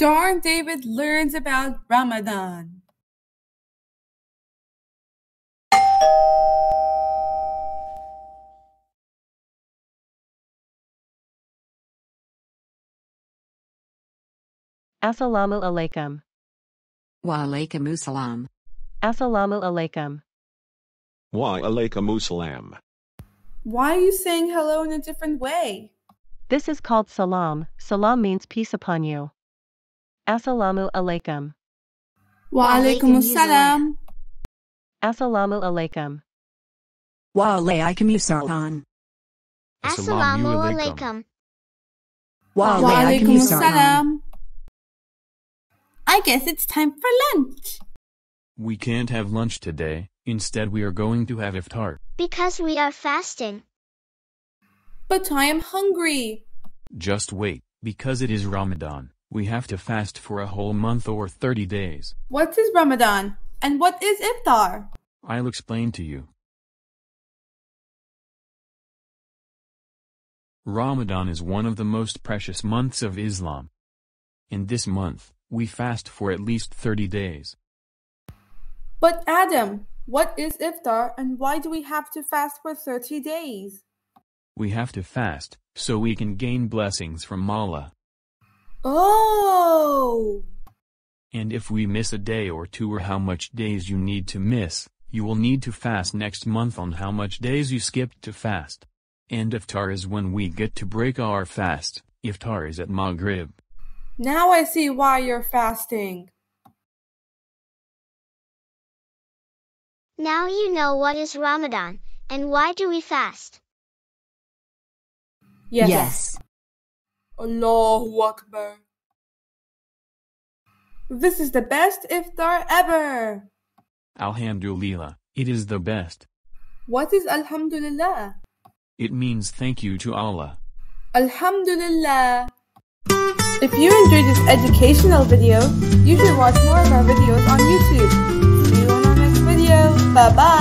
Darn David learns about Ramadan. Assalamu alaikum. Wa alaikum salam. Assalamu alaikum. Wa alaikum salam. Why are you saying hello in a different way? This is called salam. Salam means peace upon you. Assalamu alaikum. Wa alaikum salam. Assalamu alaikum. Wa alaikum salam. Assalamu alaikum. Wa Wa alaikum alaikum salam. salam. I guess it's time for lunch. We can't have lunch today, instead we are going to have iftar. Because we are fasting. But I am hungry. Just wait, because it is Ramadan, we have to fast for a whole month or 30 days. What is Ramadan? And what is iftar? I'll explain to you. Ramadan is one of the most precious months of Islam. In this month, we fast for at least 30 days. But Adam, what is iftar and why do we have to fast for 30 days? We have to fast, so we can gain blessings from Allah. Oh! And if we miss a day or two or how much days you need to miss, you will need to fast next month on how much days you skipped to fast. And iftar is when we get to break our fast, iftar is at Maghrib. Now I see why you're fasting. Now you know what is Ramadan, and why do we fast? Yes. Yes. Allahu Akbar. This is the best iftar ever. Alhamdulillah, it is the best. What is Alhamdulillah? It means thank you to Allah. Alhamdulillah. If you enjoyed this educational video, you should watch more of our videos on YouTube. See you on our next video. Bye bye.